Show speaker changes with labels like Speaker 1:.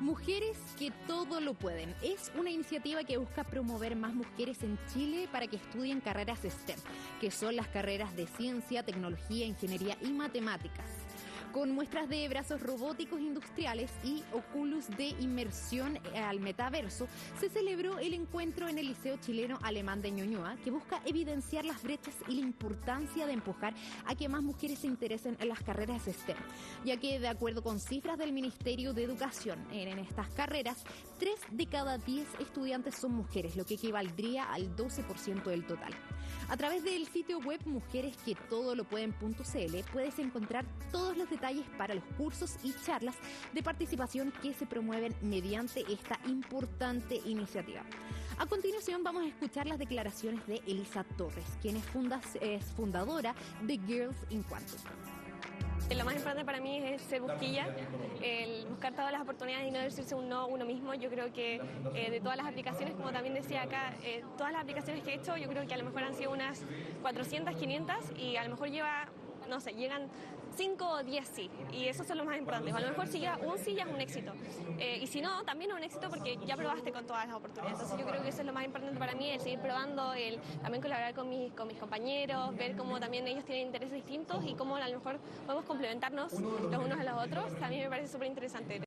Speaker 1: Mujeres que todo lo pueden. Es una iniciativa que busca promover más mujeres en Chile para que estudien carreras STEM, que son las carreras de ciencia, tecnología, ingeniería y matemáticas con muestras de brazos robóticos industriales y Oculus de inmersión al metaverso, se celebró el encuentro en el Liceo Chileno Alemán de Ñuñoa, que busca evidenciar las brechas y la importancia de empujar a que más mujeres se interesen en las carreras STEM, ya que de acuerdo con cifras del Ministerio de Educación en estas carreras, 3 de cada 10 estudiantes son mujeres, lo que equivaldría al 12% del total. A través del sitio web mujeresquetodolopueden.cl puedes encontrar todos los detalles para los cursos y charlas de participación que se promueven mediante esta importante iniciativa. A continuación vamos a escuchar las declaraciones de Elisa Torres, quien es, es fundadora de Girls in Quantum.
Speaker 2: Lo más importante para mí es ser busquilla, el buscar todas las oportunidades y no decirse un no uno mismo. Yo creo que eh, de todas las aplicaciones, como también decía acá, eh, todas las aplicaciones que he hecho, yo creo que a lo mejor han sido unas 400, 500 y a lo mejor lleva no sé, llegan 5 o 10 sí, y esos son los más importantes. A lo mejor si llega un sí ya es un éxito, eh, y si no, también es un éxito porque ya probaste con todas las oportunidades. Entonces yo creo que eso es lo más importante para mí, el seguir probando, el también colaborar con mis, con mis compañeros, ver cómo también ellos tienen intereses distintos y cómo a lo mejor podemos complementarnos los unos a los otros, también me parece súper interesante.